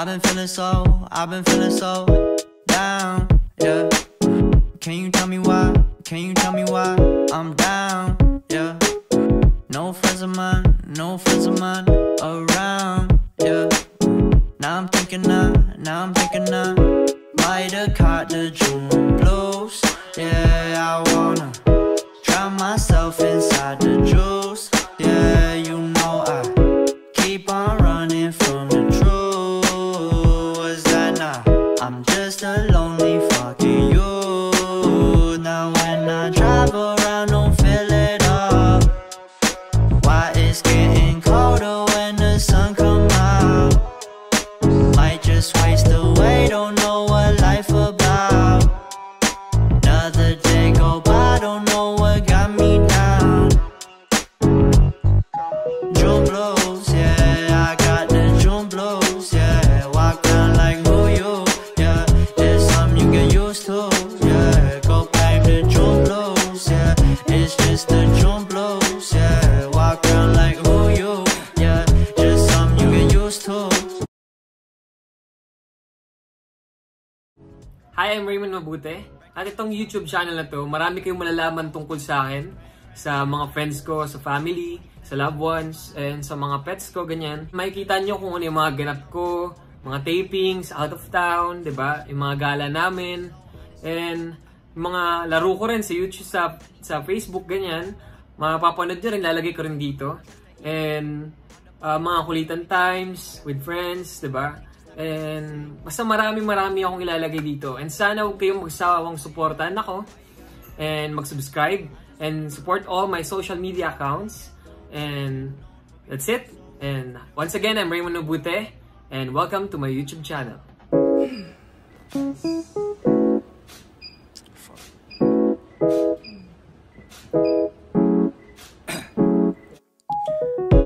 I've been feeling so, I've been feeling so down, yeah. Can you tell me why? Can you tell me why I'm down, yeah? No friends of mine, no friends of mine around, yeah. Now I'm thinking I, now I'm thinking I might have caught the June blues, yeah. I wanna drown myself inside the juice, I'm just a lonely fucking you. Now when I drive around, don't fill it up. Why it's getting colder when the sun come out? Might just waste away, don't know Hi, I'm Raymond Mabute. At itong YouTube channel na to, marami kayong malalaman tungkol sa akin, sa mga friends ko, sa family, sa loved ones, and sa mga pets ko, ganyan. Makikita nyo kung ano yung mga ganap ko, mga tapings, out of town, 'di ba? Yung mga gala namin, and mga laro ko rin sa YouTube, sa, sa Facebook, ganyan. Mapapanood nyo rin, lalagay ko rin dito. And uh, mga kulitan times with friends, 'di ba? And basta marami marami akong ilalagay dito. And sana huwag kayong magsawang suportahan ako and mag-subscribe and support all my social media accounts. And that's it. And once again, I'm Raymond Nobute and welcome to my YouTube channel.